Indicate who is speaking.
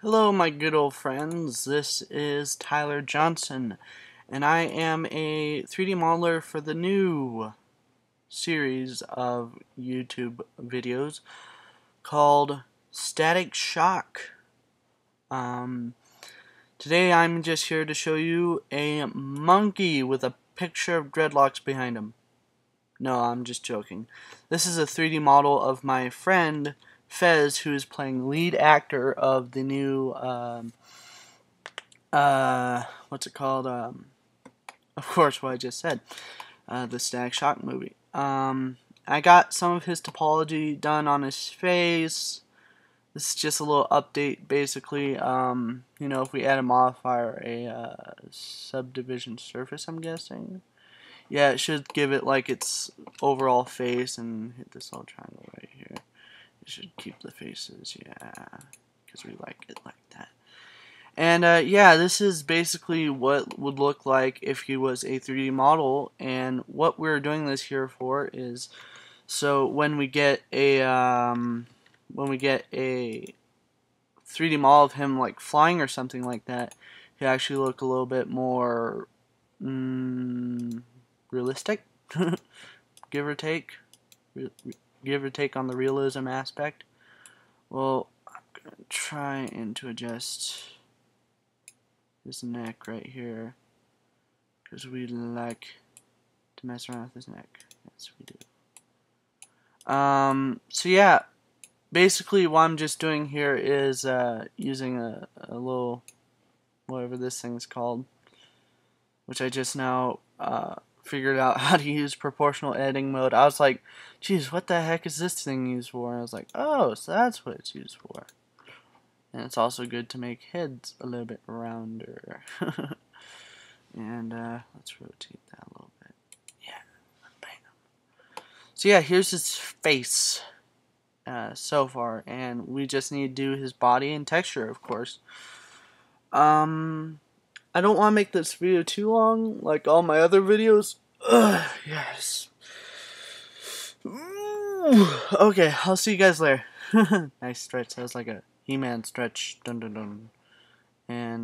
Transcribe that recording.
Speaker 1: Hello, my good old friends. This is Tyler Johnson, and I am a 3D modeler for the new series of YouTube videos called Static Shock. Um, today I'm just here to show you a monkey with a picture of dreadlocks behind him. No, I'm just joking. This is a 3D model of my friend Fez, who is playing lead actor of the new, um, uh, what's it called? Um, of course, what I just said, uh, the Static Shock movie. Um, I got some of his topology done on his face. This is just a little update, basically. Um, you know, if we add a modifier, a uh, subdivision surface, I'm guessing. Yeah, it should give it like its overall face and hit this little triangle right here should keep the faces, yeah, because we like it like that. And uh, yeah, this is basically what would look like if he was a 3D model. And what we're doing this here for is so when we get a um, when we get a 3D model of him like flying or something like that, he actually look a little bit more mm, realistic, give or take give or take on the realism aspect. Well, I'm going to try and to adjust this neck right here because we like to mess around with his neck. Yes, we do. Um, so yeah, basically what I'm just doing here is uh, using a, a little, whatever this thing's called, which I just now uh, figured out how to use proportional editing mode, I was like, geez, what the heck is this thing used for? And I was like, oh, so that's what it's used for. And it's also good to make heads a little bit rounder. and uh, let's rotate that a little bit. Yeah, bam. So yeah, here's his face uh, so far, and we just need to do his body and texture, of course. Um, I don't want to make this video too long, like all my other videos. Ugh, yes. Ooh, okay, I'll see you guys later. nice stretch. That was like a He-Man stretch. Dun dun dun. And